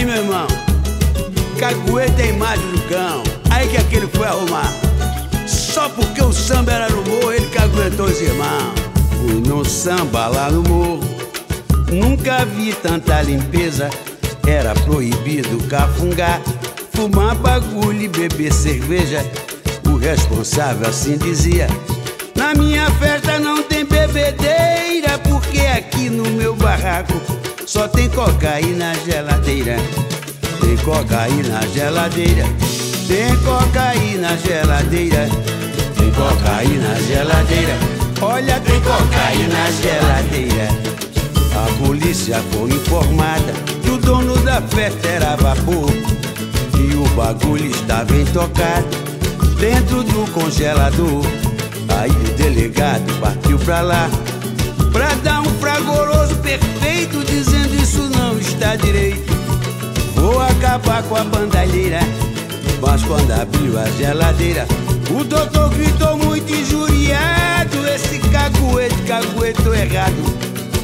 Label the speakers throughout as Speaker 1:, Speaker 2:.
Speaker 1: Aí, meu irmão, cagueta é imagem do cão. Aí que aquele foi arrumar. Só porque o samba era no morro, ele caguetou os irmãos. Fui no samba lá no morro, nunca vi tanta limpeza. Era proibido cafungar, fumar bagulho e beber cerveja. O responsável assim dizia: Na minha festa não tem bebedeira, porque aqui no meu barraco só tem cocaína geladeira. Tem cocaína geladeira. Tem cocaína geladeira. Tem cocaína geladeira. Olha, tem cocaína geladeira. A polícia foi informada que o dono da festa era vapor. E o bagulho estava intocado dentro do congelador. Aí o delegado partiu pra lá pra dar um fragoroso perfeito, dizendo isso não está direito. Vou acabar com a bandalheira. Mas quando abriu a geladeira, o doutor gritou muito injuriado: Esse caguete, cagueto errado.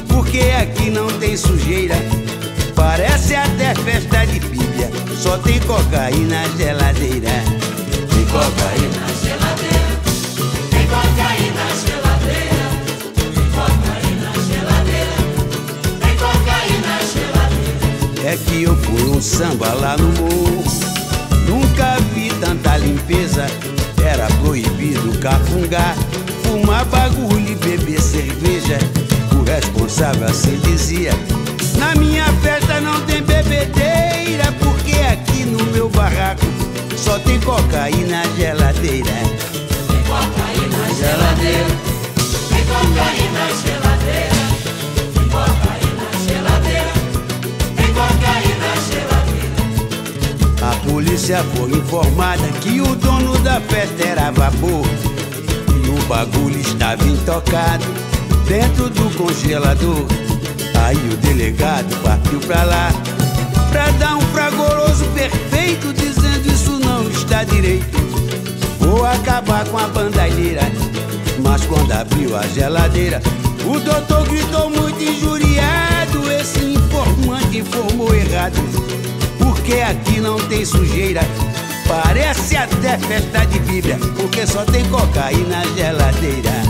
Speaker 1: Porque aqui não tem sujeira. Parece até festa de bíblia. Só tem cocaína na geladeira. Tem cocaína
Speaker 2: na geladeira.
Speaker 1: É que eu fui um samba lá no morro. Nunca vi tanta limpeza. Era proibido cafungar, fumar bagulho e beber cerveja. O responsável assim dizia: Na minha festa não tem bebedeira, porque aqui no meu barraco só tem cocaína polícia foi informada que o dono da festa era vapor e o bagulho estava intocado dentro do congelador. Aí o delegado partiu pra lá pra dar um fragoroso perfeito, dizendo isso não está direito. Vou acabar com a bandalheira. Mas quando abriu a geladeira, o doutor gritou muito injuriado. Esse informante informou errado. Porque aqui não tem sujeira. Parece até festa de Bíblia, porque só tem cocaína na geladeira.